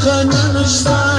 خنن شتا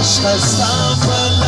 Mustafa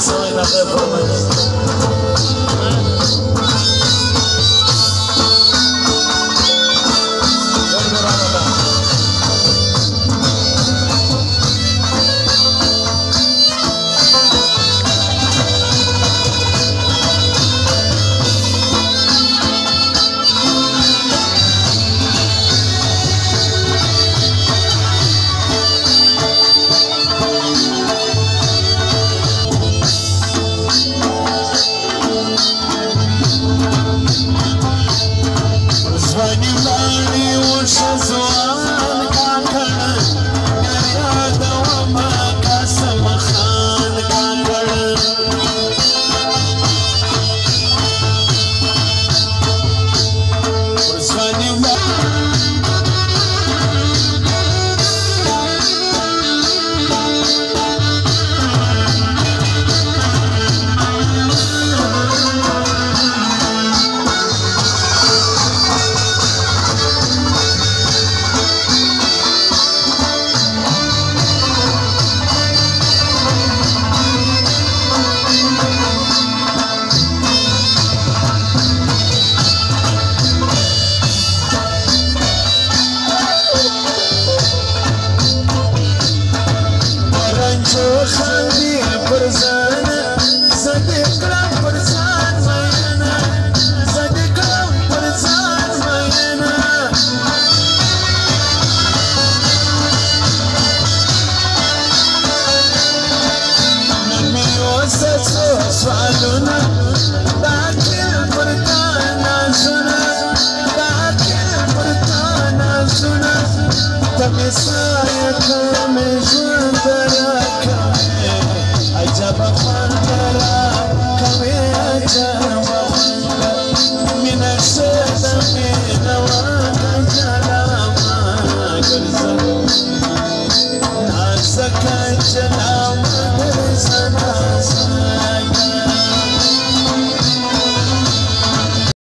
Soy la de